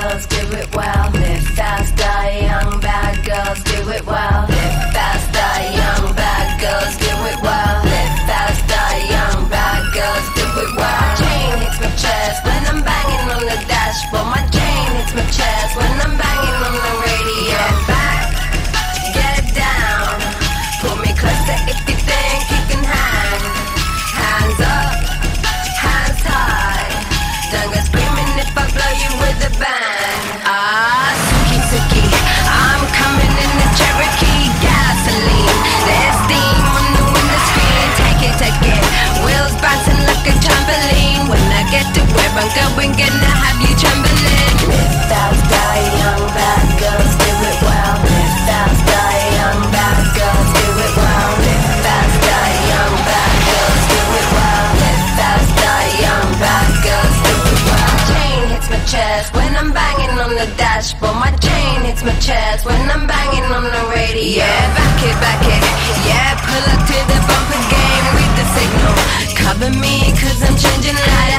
girls do it well. To where I'm gonna have you trembling. Live fast, die young, bad girls do it well. Live fast, die young, bad girls do it well. Live fast, die young, bad girls do it well. Live fast, die young, bad girls do it well. My chain hits my chest when I'm banging on the dashboard. My chain hits my chest when I'm banging on the radio. Yeah, back it, back it. Yeah, pull up to the bumper game with the signal. Cover me, cause I'm changing light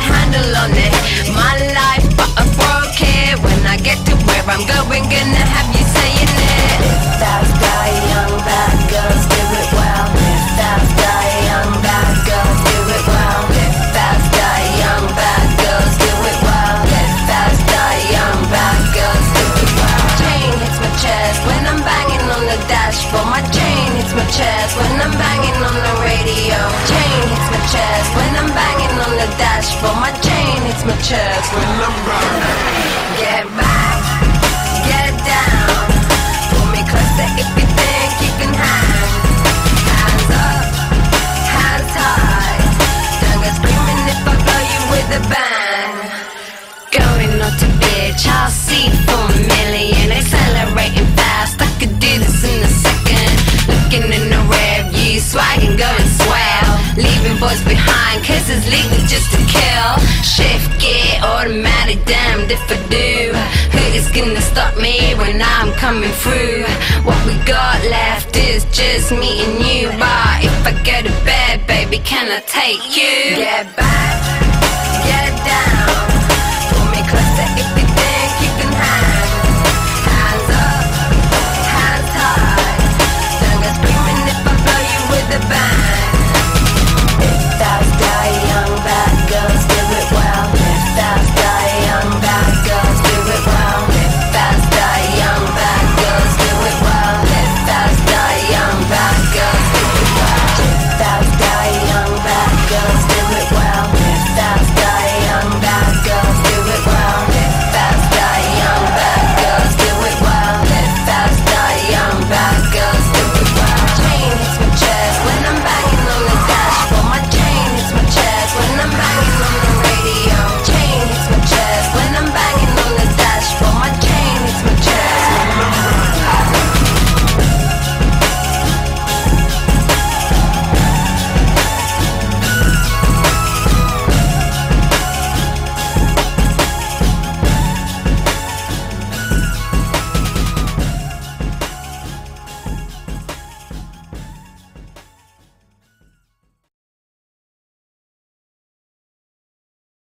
chest when I'm banging on the radio. Chain hits my chest when I'm banging on the dashboard. My chain hits my chest when I'm banging. Get back, get down. Pull me closer if you think you can hang. Hands up, hands high. Don't go screaming if I blow you with a bang. Going not to bitch, I'll see for Leaving boys behind, Kisses it's legal just to kill. Shift gear, automatic, damned if I do. Who is gonna stop me when I'm coming through? What we got left is just me and you. But if I go to bed, baby, can I take you? Get back, get down.